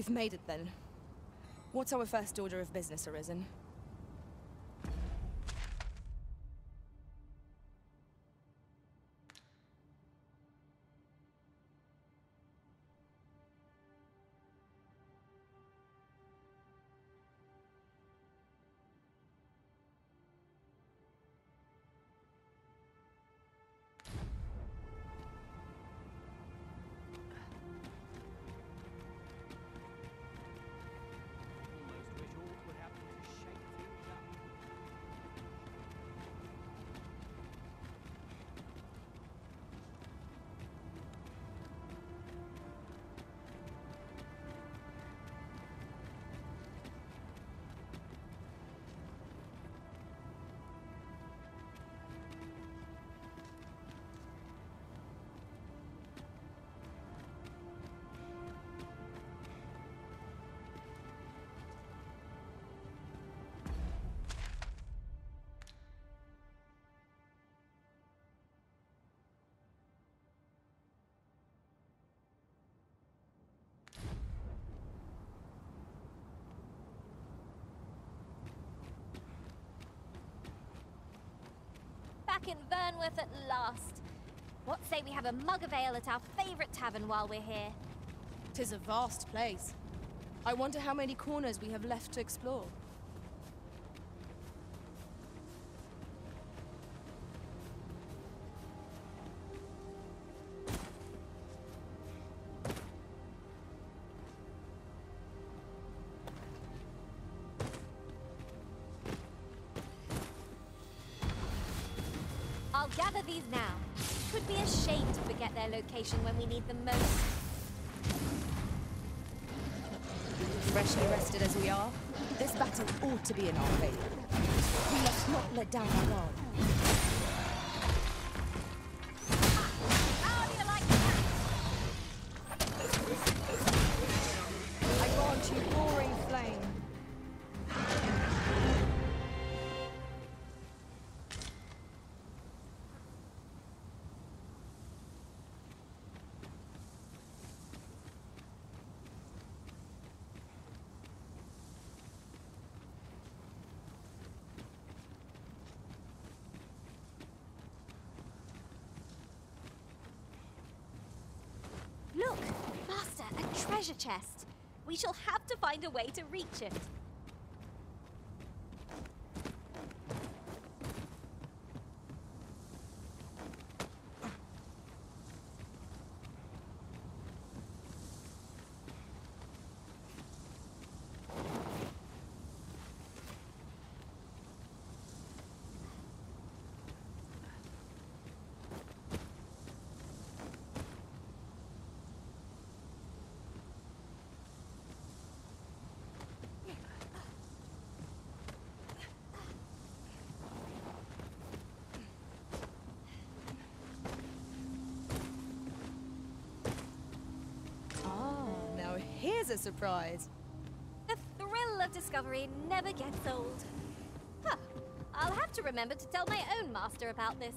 We've made it then. What's our first order of business, Arisen? In Vernworth at last. What say we have a mug of ale at our favourite tavern while we're here? Tis a vast place. I wonder how many corners we have left to explore. These now. Twould be a shame to forget their location when we need them most. Freshly rested as we are, this battle ought to be in our favor. We must not let down our guard. Treasure chest. We shall have to find a way to reach it. A surprise. The thrill of discovery never gets old. Huh. I'll have to remember to tell my own master about this.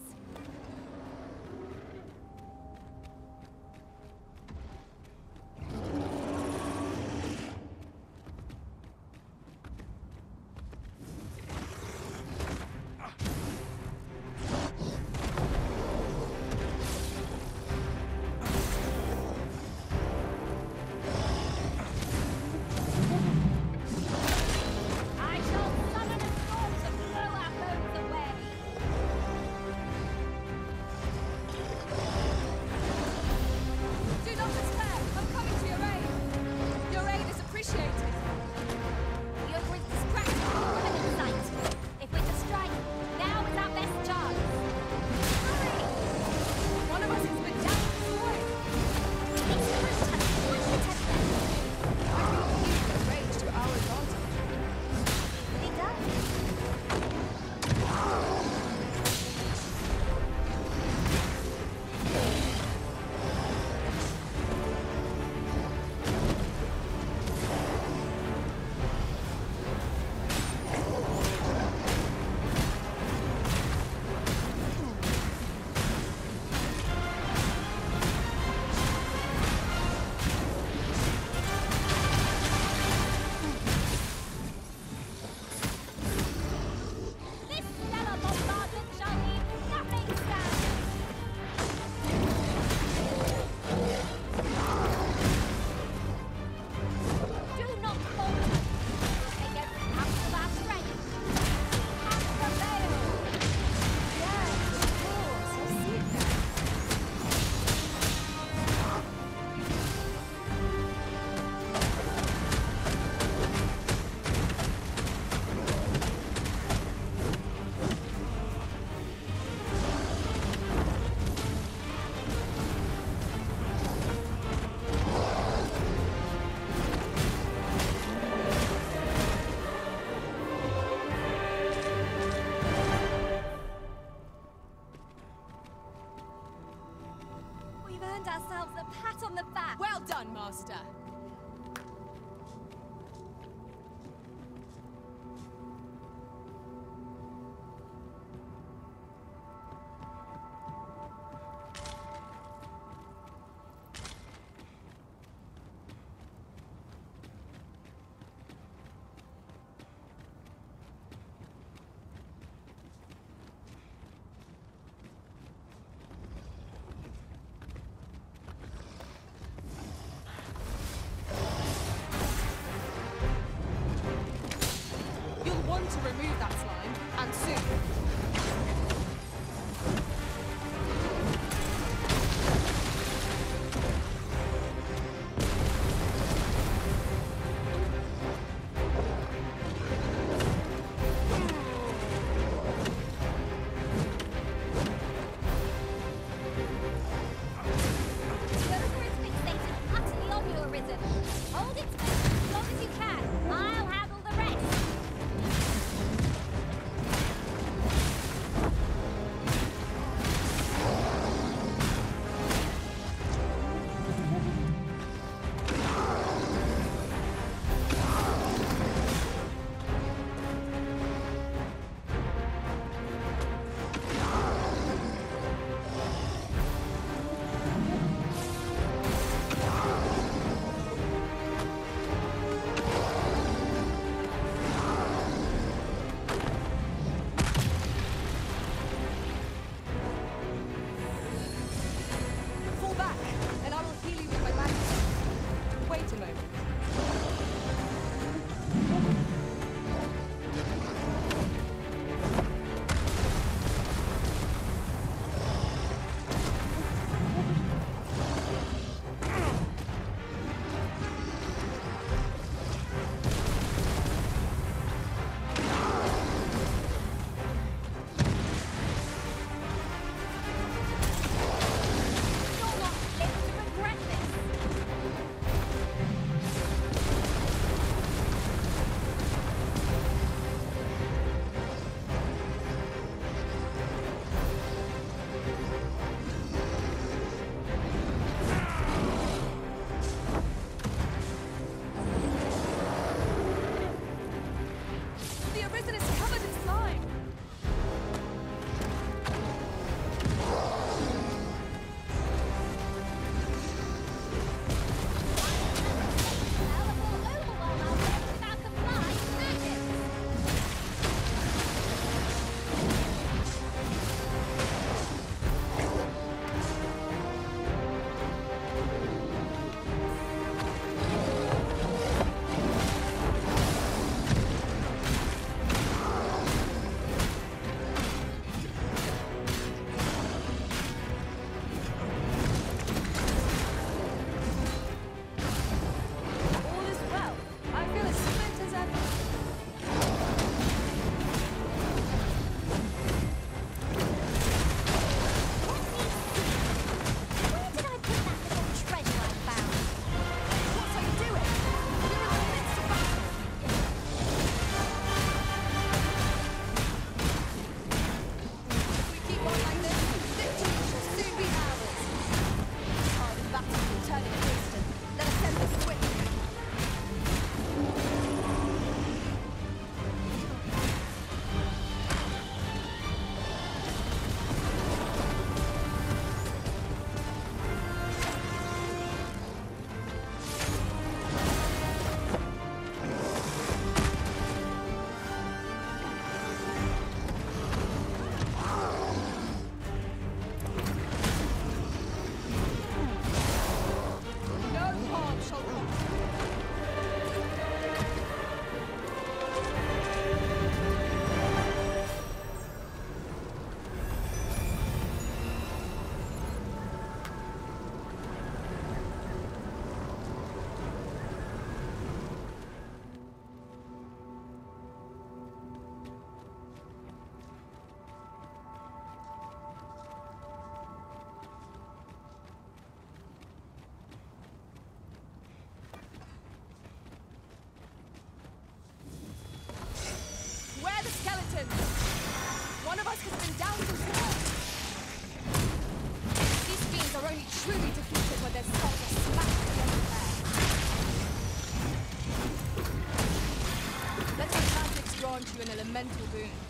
elemental boon.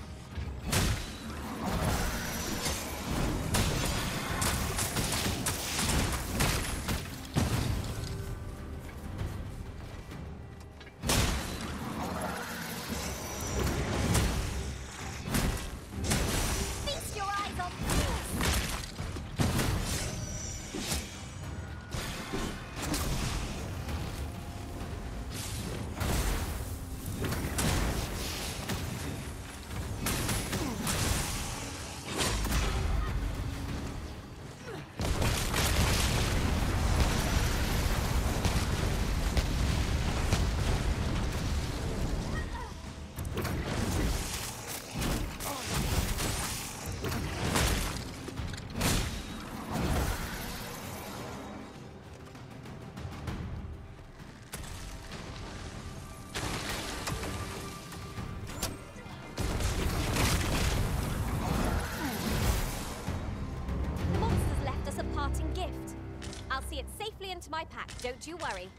Into my pack, don't you worry.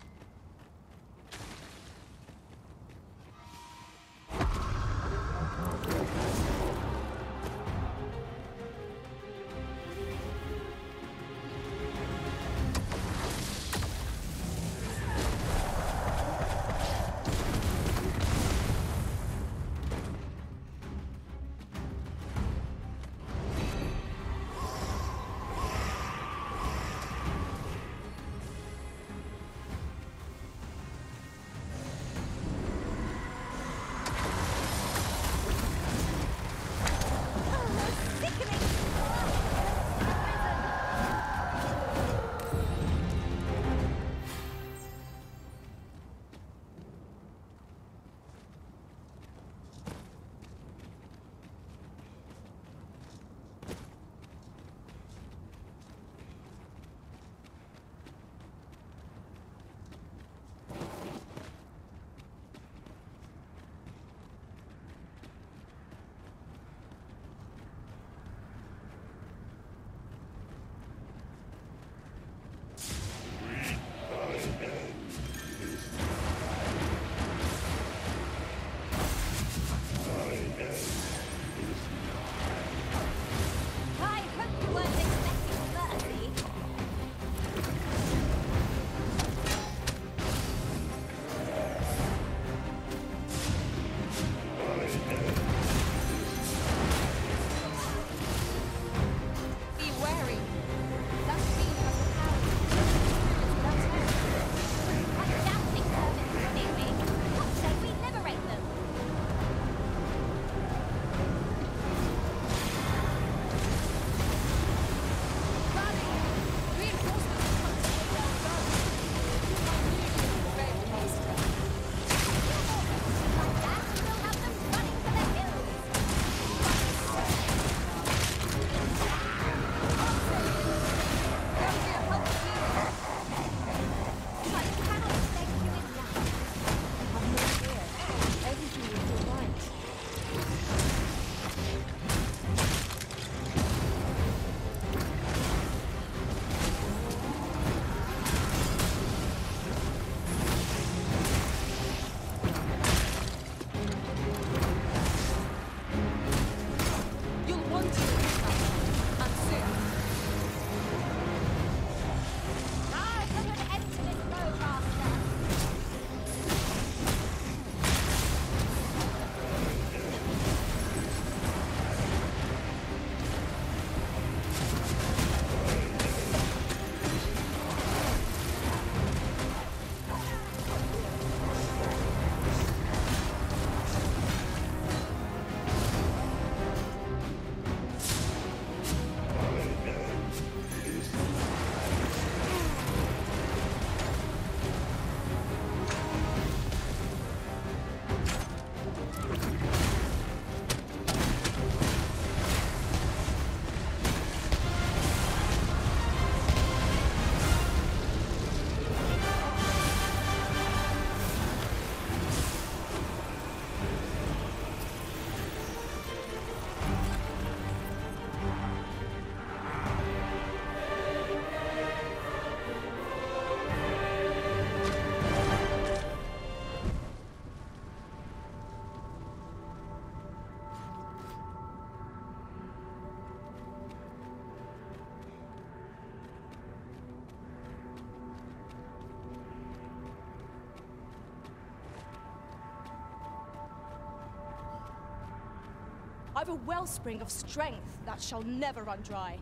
have a wellspring of strength that shall never run dry.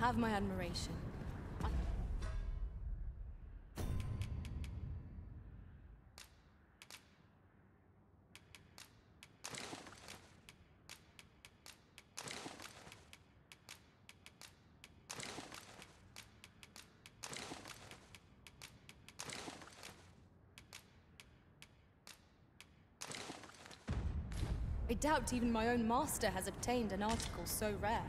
have my admiration. I doubt even my own master has obtained an article so rare.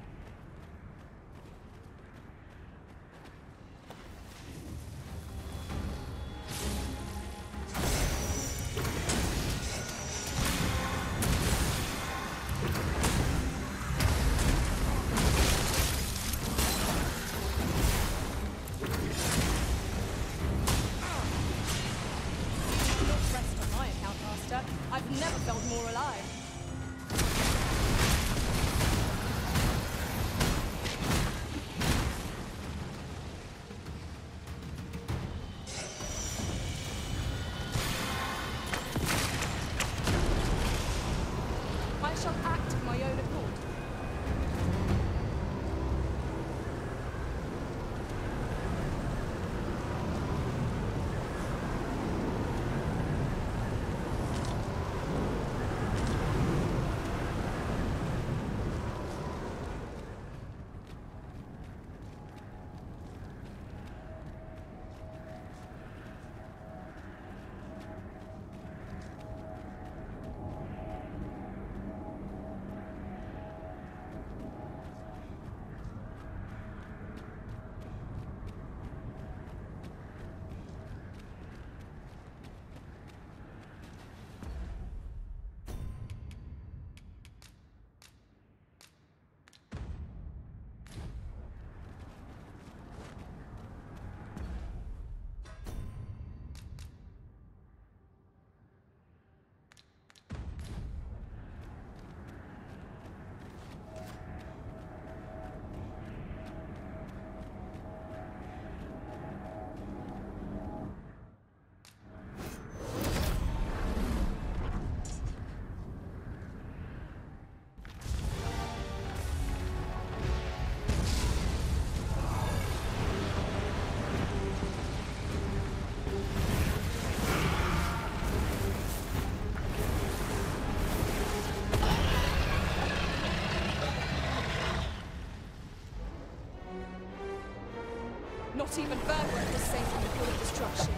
Perhaps even Bergman was safe from the full destruction.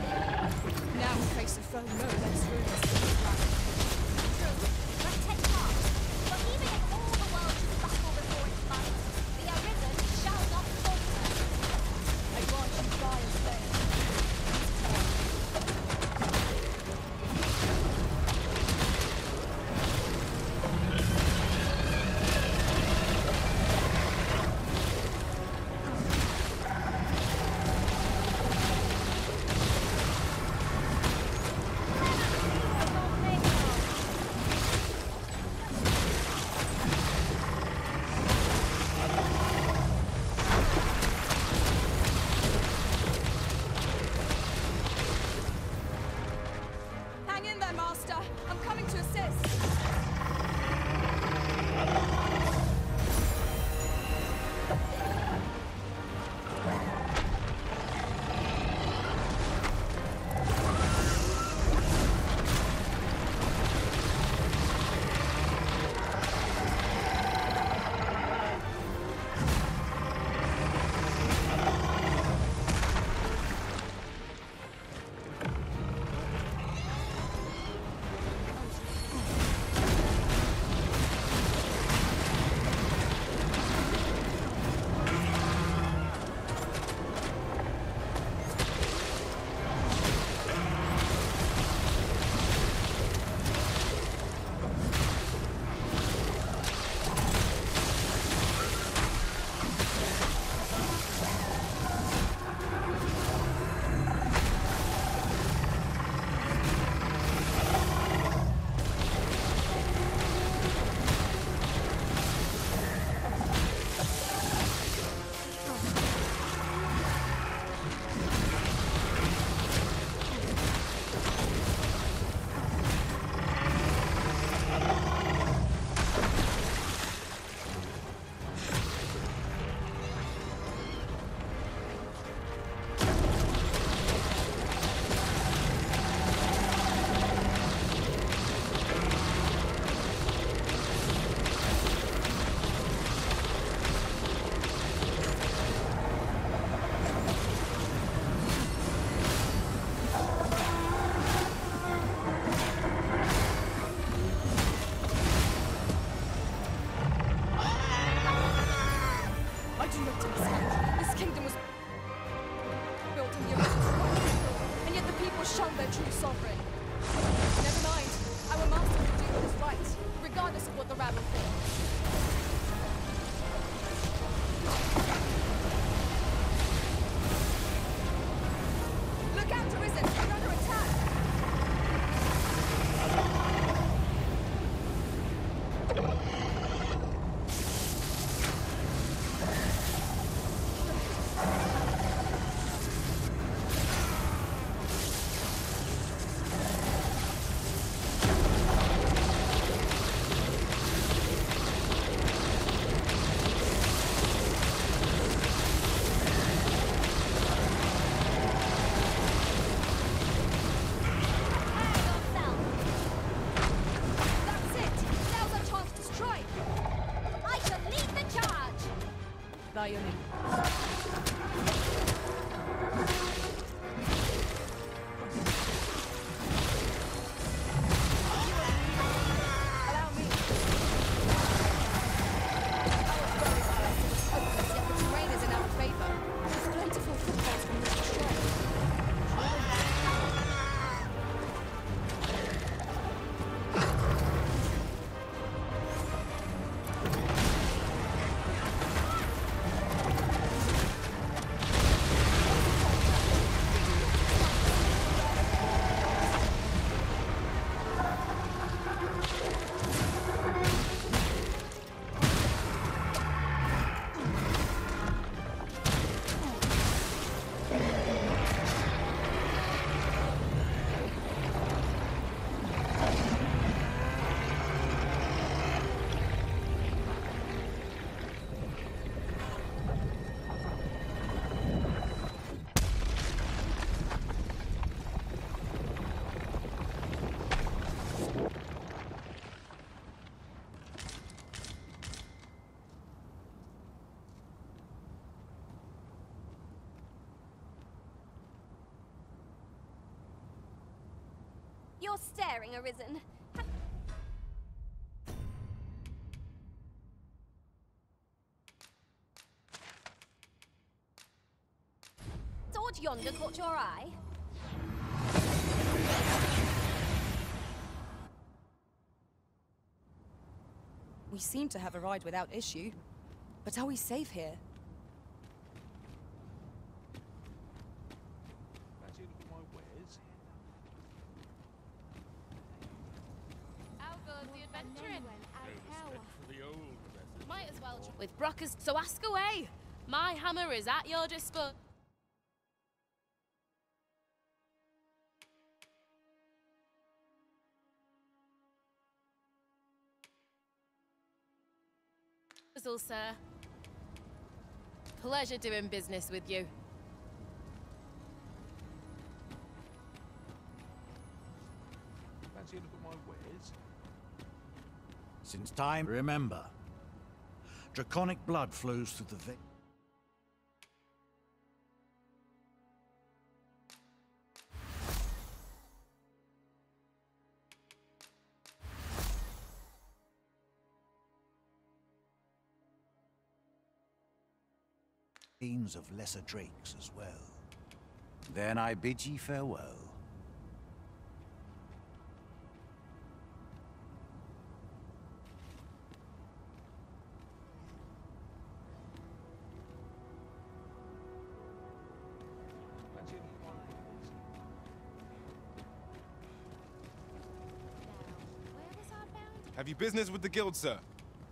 Staring, Arisen. Sword yonder caught your eye? We seem to have arrived without issue. But are we safe here? Fancy a look at my wares? How goes the adventuring? For the old method. Might as well tr- with Brockers. So ask away. My hammer is at your disposal. sir. Pleasure doing business with you. Fancy a look at my wares? Since time, remember. Draconic blood flows through the veins. Of lesser drakes as well. Then I bid ye farewell. Business with the guild, sir?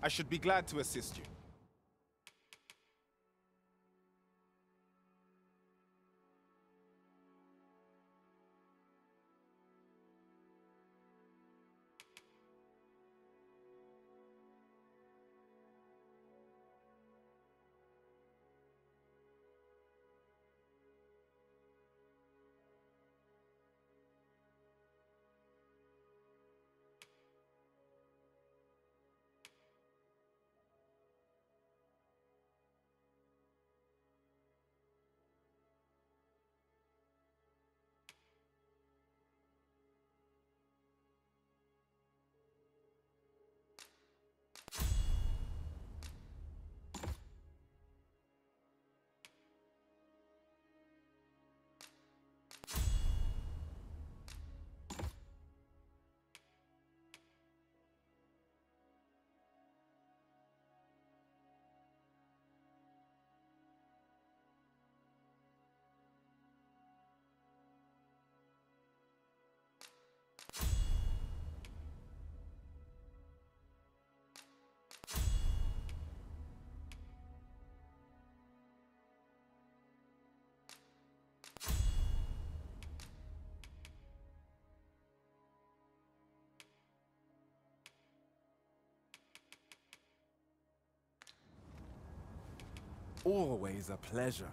I should be glad to assist you. Always a pleasure.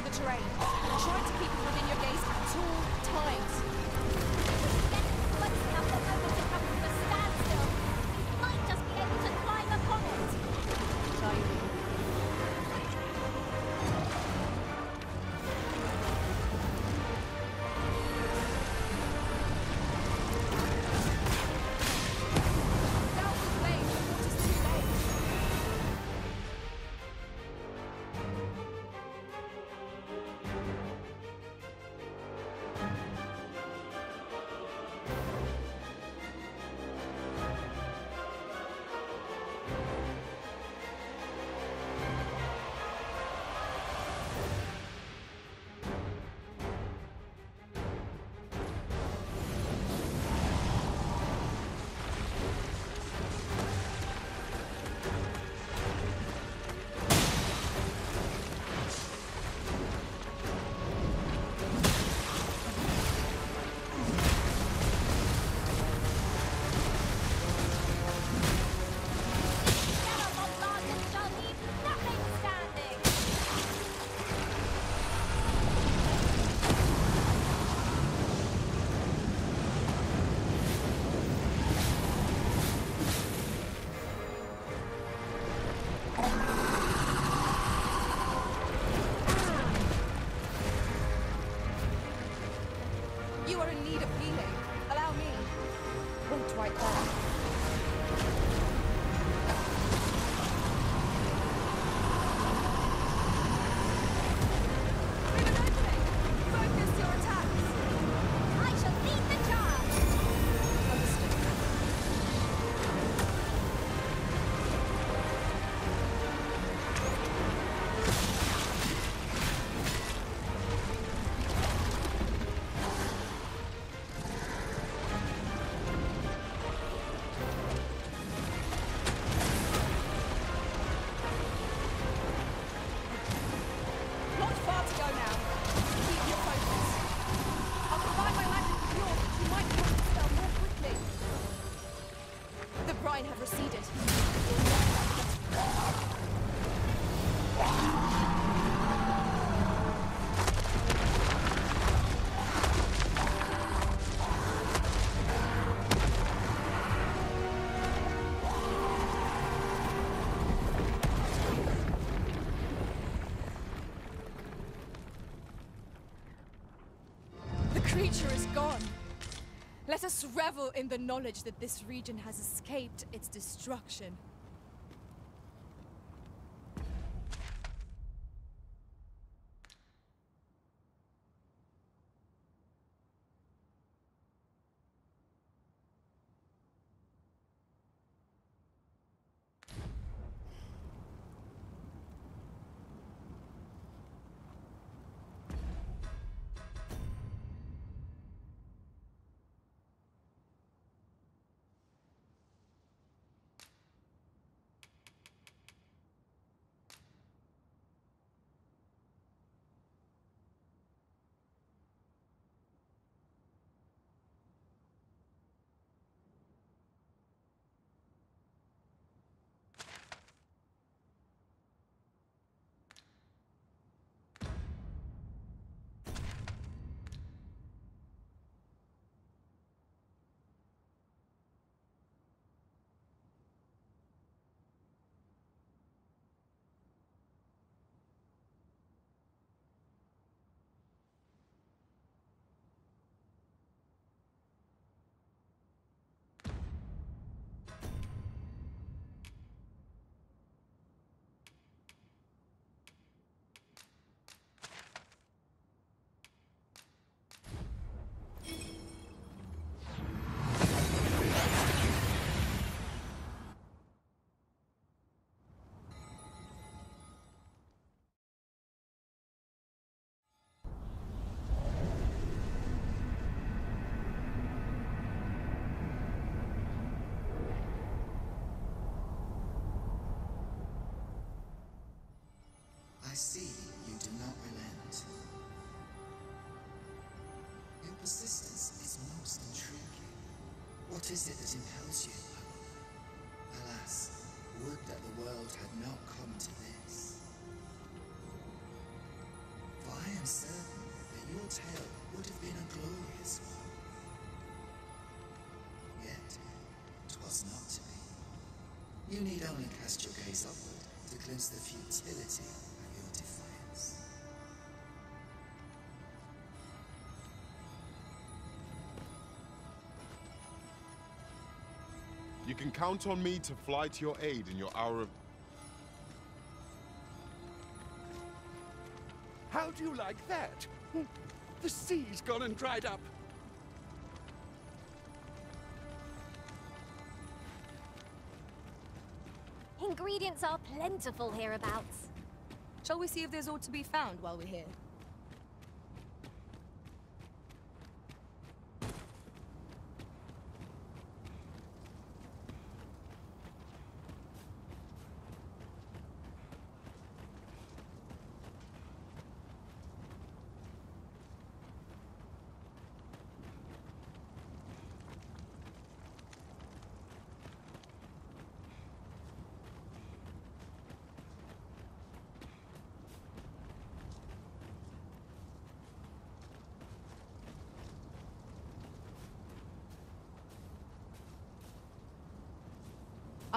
To the terrain. Creature is gone. Let us revel in the knowledge that this region has escaped its destruction. See you do not relent. Your persistence is most intriguing. What is it that impels you? Alas, would that the world had not come to this. For I am certain that your tale would have been a glorious one. Yet, 'twas not to be. You need only cast your gaze upward to glimpse the futility can count on me to fly to your aid in your hour of. How do you like that? The sea's gone and dried up. Ingredients are plentiful hereabouts. Shall we see if there's aught to be found while we're here?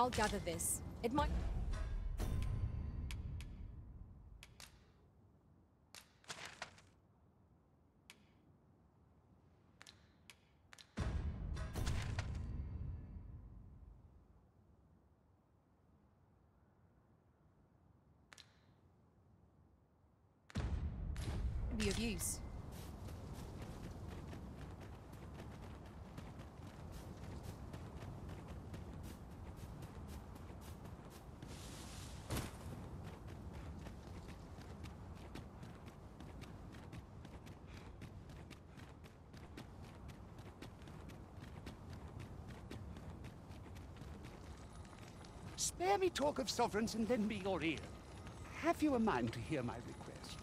I'll gather this. It might. be of use. Spare me talk of sovereigns and lend me your ear. Have you a mind to hear my request?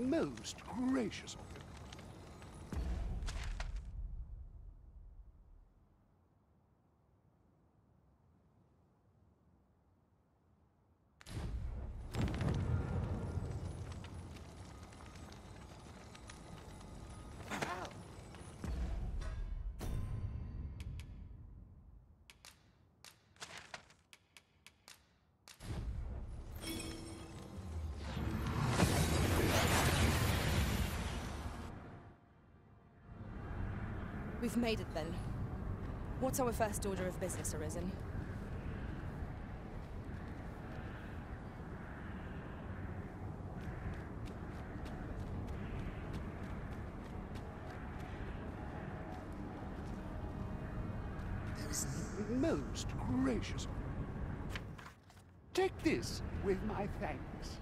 Most gracious of We've made it then. What's our first order of business, Arisen? Most gracious. Take this with my thanks.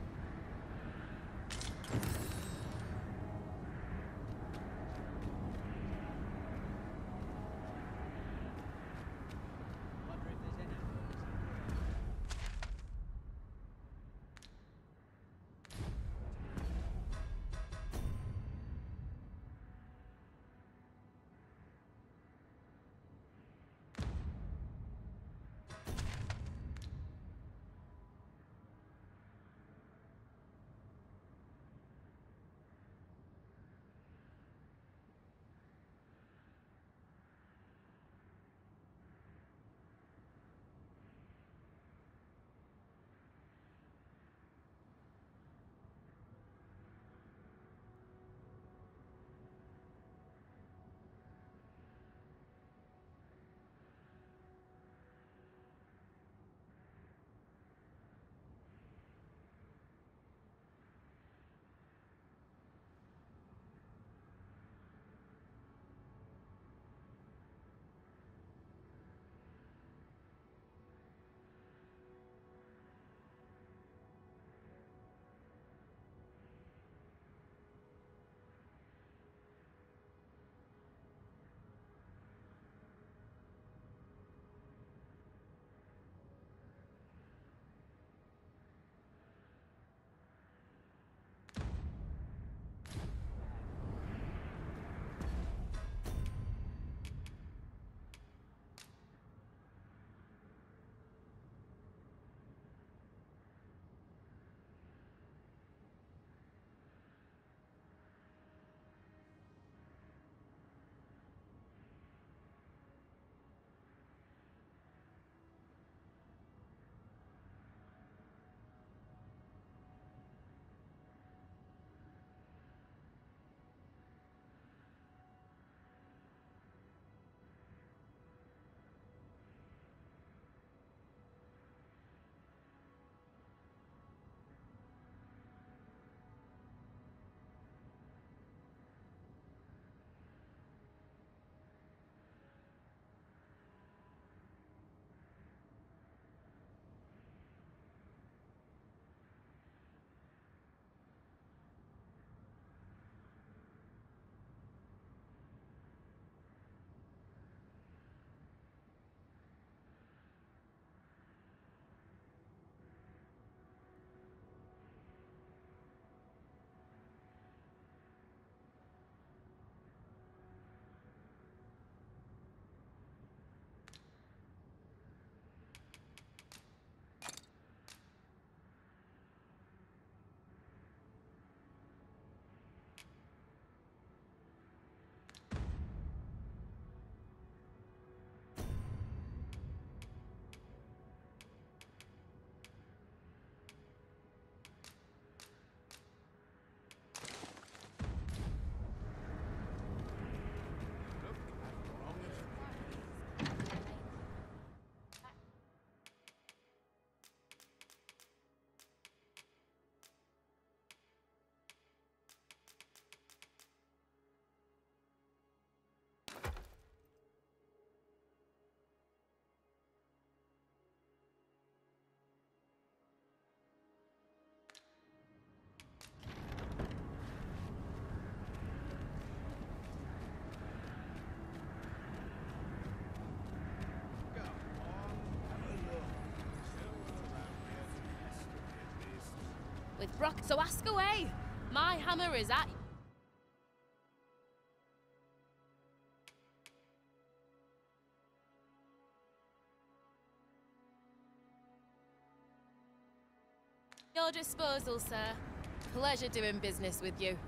With Brock, so ask away. My hammer is at. Your disposal, sir. Pleasure doing business with you.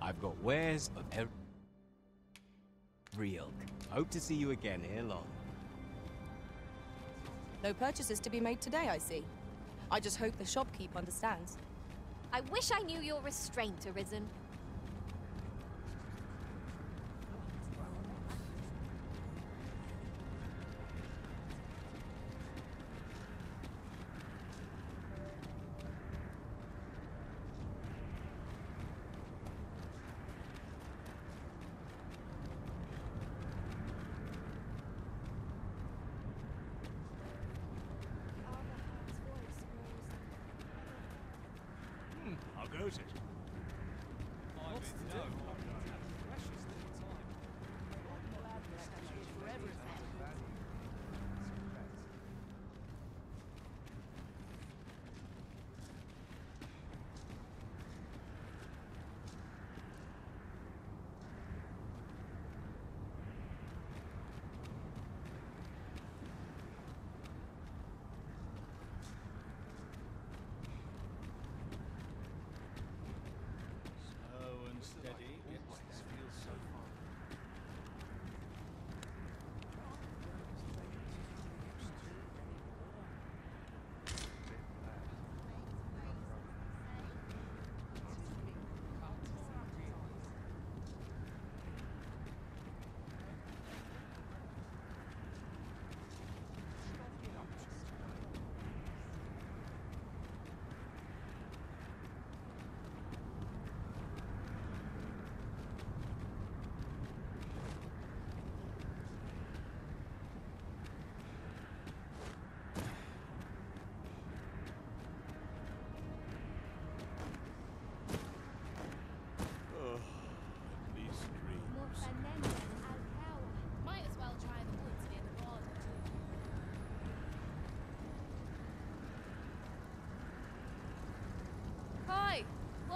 I've got wares of every ilk. Hope to see you again ere long. No purchases to be made today, I see. I just hope the shopkeep understands. I wish I knew your restraint, Arisen.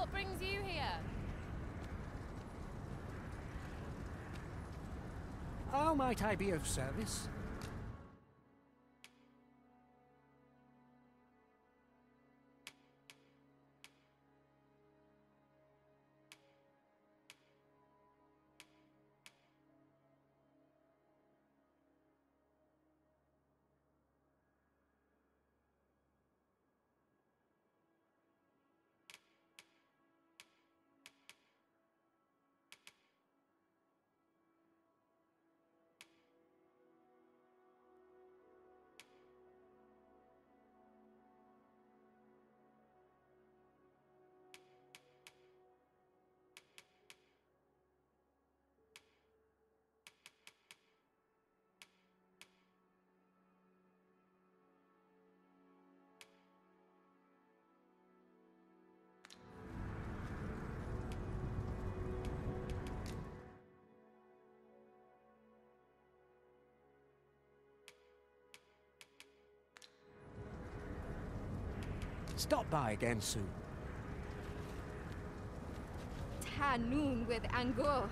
What brings you here? How might I be of service? Stop by again soon. Tanun with Angor.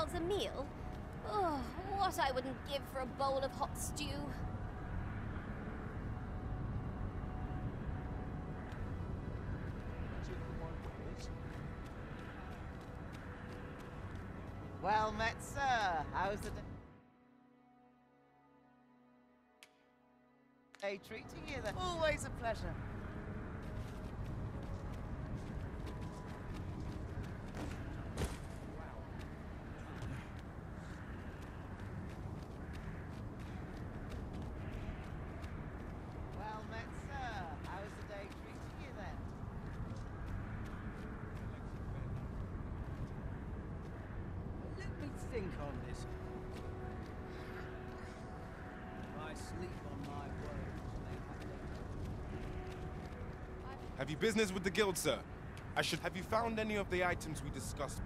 Ourselves a meal? Oh, what I wouldn't give for a bowl of hot stew. Well met, sir. How's the day? Treating you then. Always a pleasure. Well met, sir. How's the day treating you then? Let me think on this. I sleep on my words. Have you business with the guild, sir? I should. Have you found any of the items we discussed?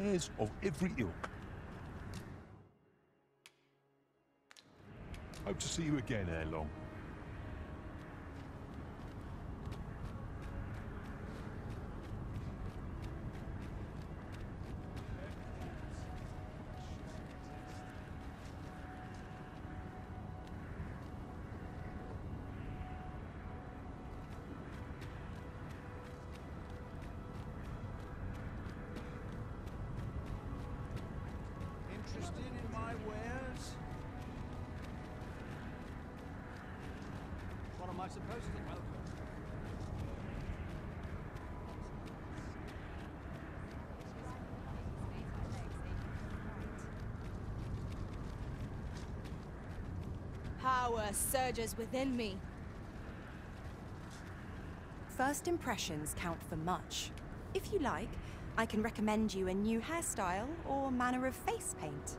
Wares of every ilk. Hope to see you again ere long. Power surges within me. First impressions count for much. If you like, I can recommend you a new hairstyle or manner of face paint.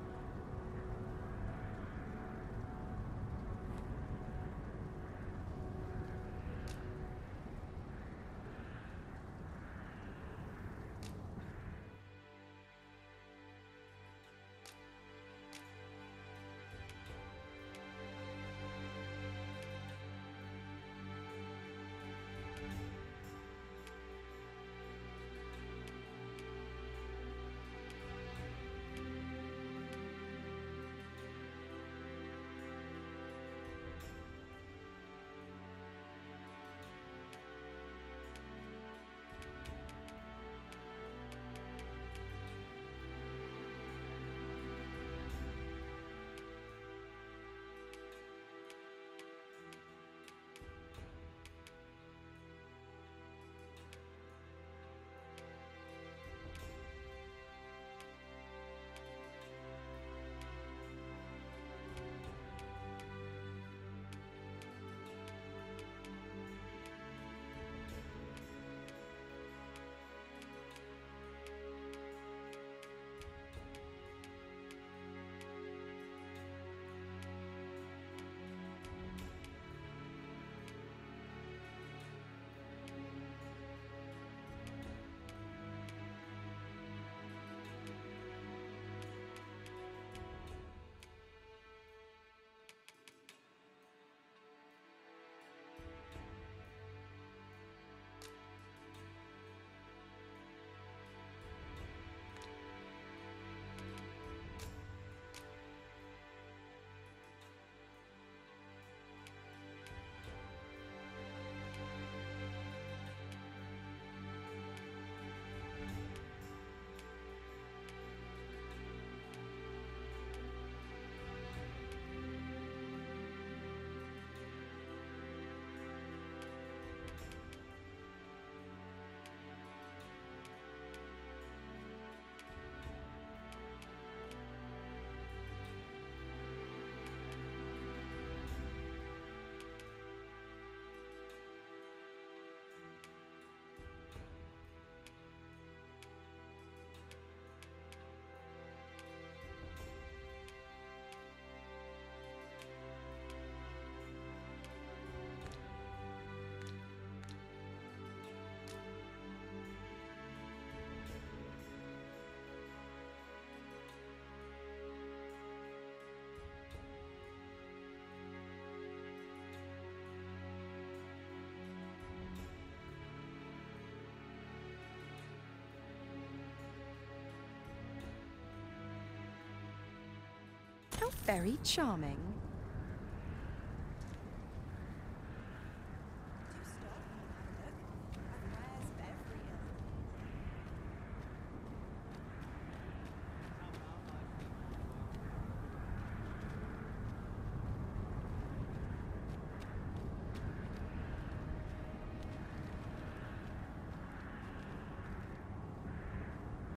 Very charming.